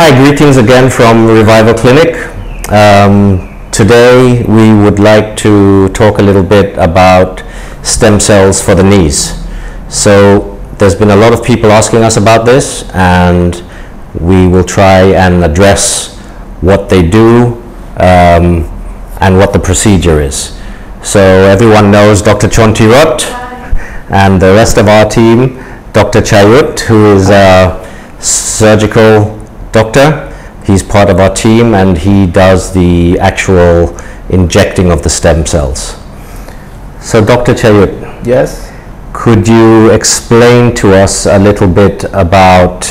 Hi, greetings again from Revival Clinic. Um, today we would like to talk a little bit about stem cells for the knees. So there's been a lot of people asking us about this and we will try and address what they do um, and what the procedure is. So everyone knows Dr. Chonti Rot and the rest of our team, Dr. Chayut, who is a surgical doctor. He's part of our team and he does the actual injecting of the stem cells. So Dr. Chayut, Yes. could you explain to us a little bit about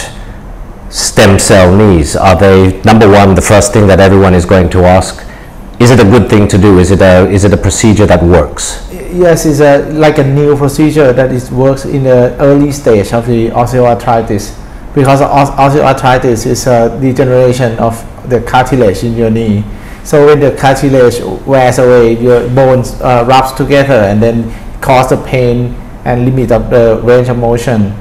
stem cell knees? Are they, number one, the first thing that everyone is going to ask, is it a good thing to do? Is it a, is it a procedure that works? Yes, it's a, like a new procedure that is works in the early stage of the osteoarthritis because osteoarthritis is a degeneration of the cartilage in your knee. So when the cartilage wears away, your bones uh, rubs together and then cause the pain and limit of the range of motion.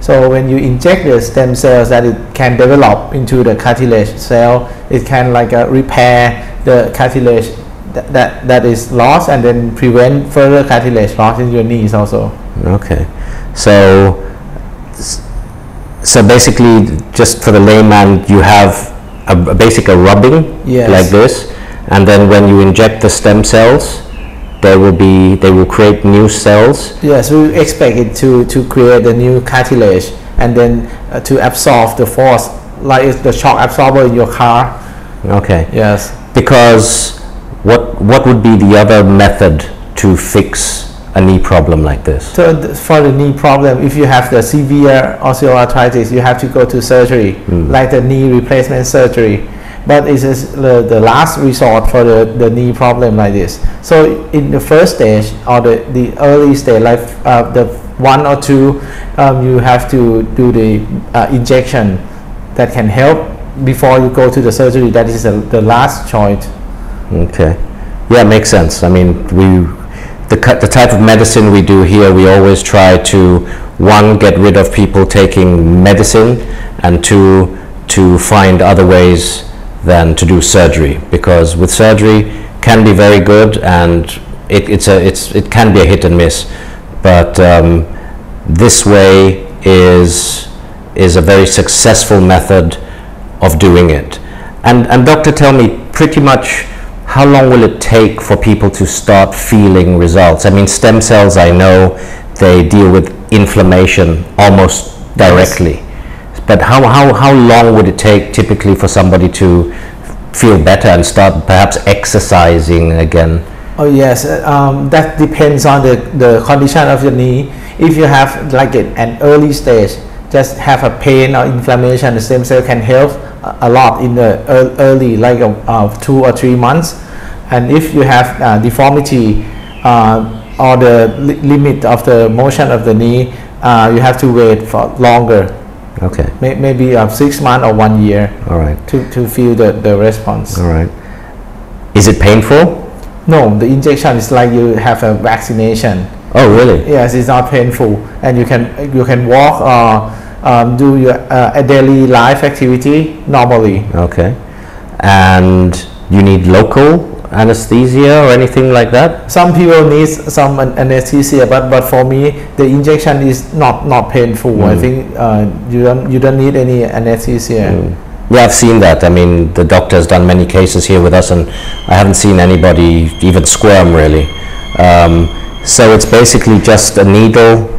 So when you inject the stem cells that it can develop into the cartilage cell, it can like uh, repair the cartilage that, that, that is lost and then prevent further cartilage loss in your knees also. Okay. So, so basically, just for the layman, you have a, a basic a rubbing Yes. like this, and then when you inject the stem cells, they will be they will create new cells. Yes, we expect it to, to create a new cartilage and then uh, to absorb the force like it's the shock absorber in your car. Okay. Yes. Because what what would be the other method to fix a knee problem like this? So th- for the knee problem, if you have the severe osteoarthritis, you have to go to surgery, like the knee replacement surgery. But it is the, the last resort for the, the knee problem like this. So in the first stage or the, the early stage, like uh, the one or two, um, you have to do the uh, injection that can help before you go to the surgery. That is the, the last choice. Okay. Yeah, makes sense. I mean, we the the type of medicine we do here, we always try to one get rid of people taking medicine, and two to find other ways than to do surgery because with surgery can be very good and it, it's a it's it can be a hit and miss, but um, this way is is a very successful method of doing it. And and doctor, tell me pretty much how long will it take for people to start feeling results? I mean, stem cells, I know they deal with inflammation almost directly. But how, how, how long would it take typically for somebody to feel better and start perhaps exercising again? Oh yes, uh, um, that depends on the, the condition of your knee. If you have like an early stage, just have a pain or inflammation, the stem cell can help a, lot in the early, like uh, uh, two or three months. And if you have uh, deformity uh, or the li- limit of the motion of the knee, uh, you have to wait for longer, Okay, may, maybe uh, six months or one year all right, to, to feel the, the response. all right. Is it painful? No, the injection is like you have a vaccination. Oh, really? Yes, it's not painful, and you can you can walk or um, do your uh, a daily life activity normally. Okay. And you need local anesthesia or anything like that? Some people need some anesthesia, but but for me, the injection is not not painful. I think uh, you don't you don't need any anesthesia. Yeah, I've seen that. I mean, the doctor has done many cases here with us, and I haven't seen anybody even squirm really. Um, so it's basically just a needle.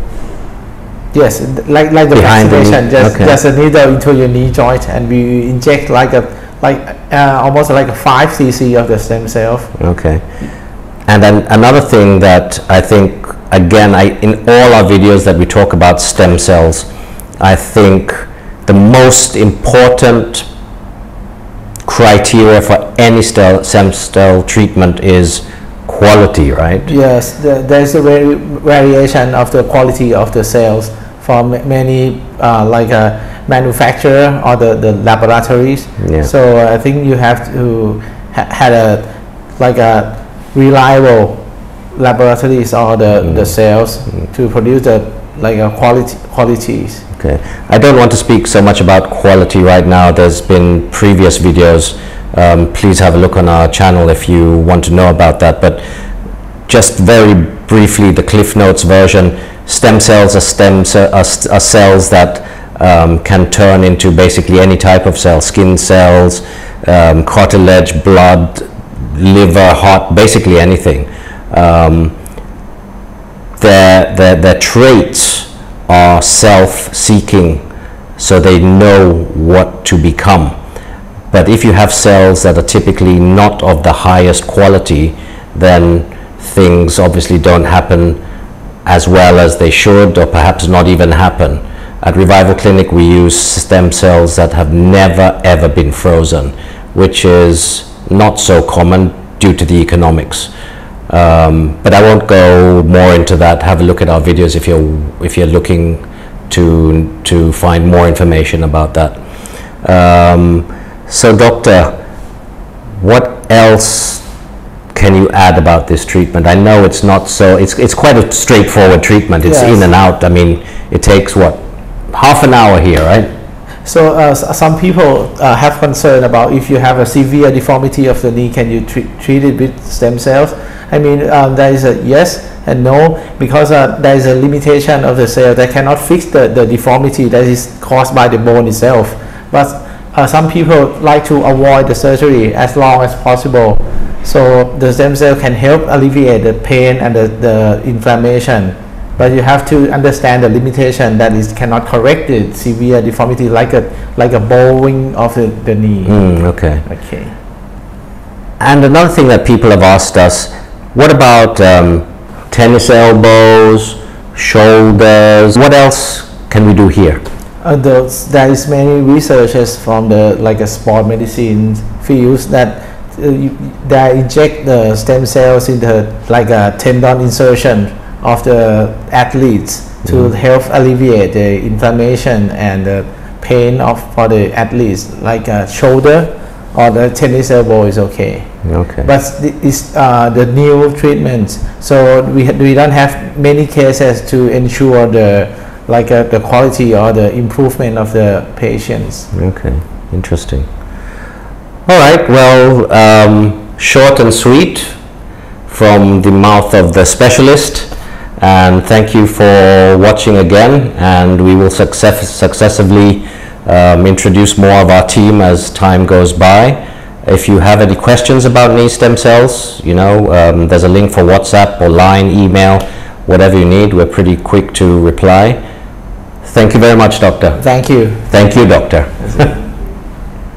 Yes, like like the Behind the vaccination, just okay. just a needle into your knee joint, and we inject like a like uh, almost like a five cc of the stem cell. Okay. And then another thing that I think, again, I, in all our videos that we talk about stem cells, I think the most important criteria for any stem cell treatment is quality, right? Yes, the, there's a vari- variation of the quality of the cells from many uh, like a manufacturer or the, the laboratories. Yeah. So uh, I think you have to ha- had a like a reliable laboratories or the, the cells to produce the like a quality qualities. Okay. I don't want to speak so much about quality right now. There's been previous videos. Um, please have a look on our channel if you want to know about that. But just very briefly, the Cliff Notes version, stem cells are, stem are, are cells that um, can turn into basically any type of cell, skin cells, um, cartilage, blood, liver, heart, basically anything. Um, their, their, their traits are self-seeking, so they know what to become. But if you have cells that are typically not of the highest quality, then things obviously don't happen as well as they should, or perhaps not even happen. At Revival Clinic, we use stem cells that have never ever been frozen, which is not so common due to the economics. Um, but I won't go more into that. Have a look at our videos if you're if you're looking to to find more information about that. Um, so, doctor, what else can you add about this treatment? I know it's not so. It's it's quite a straightforward treatment. It's Yes. in and out. I mean, it takes what half an hour here, right? So uh, some people uh, have concern about if you have a severe deformity of the knee, can you treat, treat it with stem cells? I mean, um, there is a yes and no because uh, there is a limitation of the cell that cannot fix the, the deformity that is caused by the bone itself. But uh, some people like to avoid the surgery as long as possible. So the stem cell can help alleviate the pain and the, the inflammation. But you have to understand the limitation that it cannot correct the severe deformity like a like a bowing of the, the knee. Mm, okay. Okay. And another thing that people have asked us, what about um, tennis elbows, shoulders? What else can we do here? Uh, those, there is many researchers from the like a sport medicine fields that uh, you, they inject the stem cells in the like a tendon insertion of the athletes to help alleviate the inflammation and the pain of for the athletes like a shoulder or the tennis elbow is okay Okay. but it's uh, the new treatments so we, ha- we don't have many cases to ensure the like uh, the quality or the improvement of the patients Okay, interesting. All right, well, um, short and sweet from the mouth of the specialist. And thank you for watching again. And we will success- successively um, introduce more of our team as time goes by. If you have any questions about knee stem cells, you know, um, there's a link for WhatsApp or line, email, whatever you need. We're pretty quick to reply. Thank you very much, Doctor. thank you Thank you, Doctor.